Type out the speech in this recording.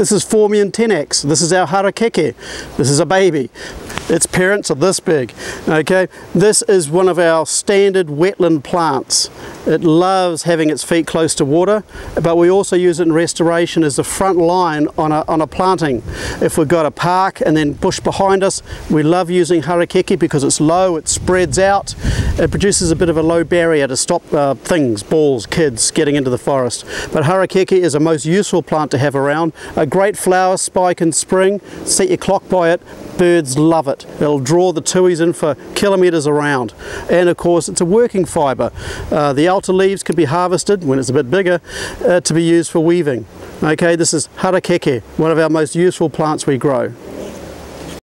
This is Phormium tenax. This is our harakeke. This is a baby. Its parents are this big. Okay, this is one of our standard wetland plants. It loves having its feet close to water, but we also use it in restoration as the front line on a, on a planting. If we've got a park and then bush behind us, we love using harakeke because it's low, it spreads out, it produces a bit of a low barrier to stop uh, things, balls, kids getting into the forest. But harakeke is a most useful plant to have around. A great flower spike in spring, set your clock by it, birds love it. It'll draw the tuis in for kilometres around. And of course it's a working fibre. Uh, the outer leaves can be harvested when it's a bit bigger uh, to be used for weaving. Okay, this is harakeke, one of our most useful plants we grow.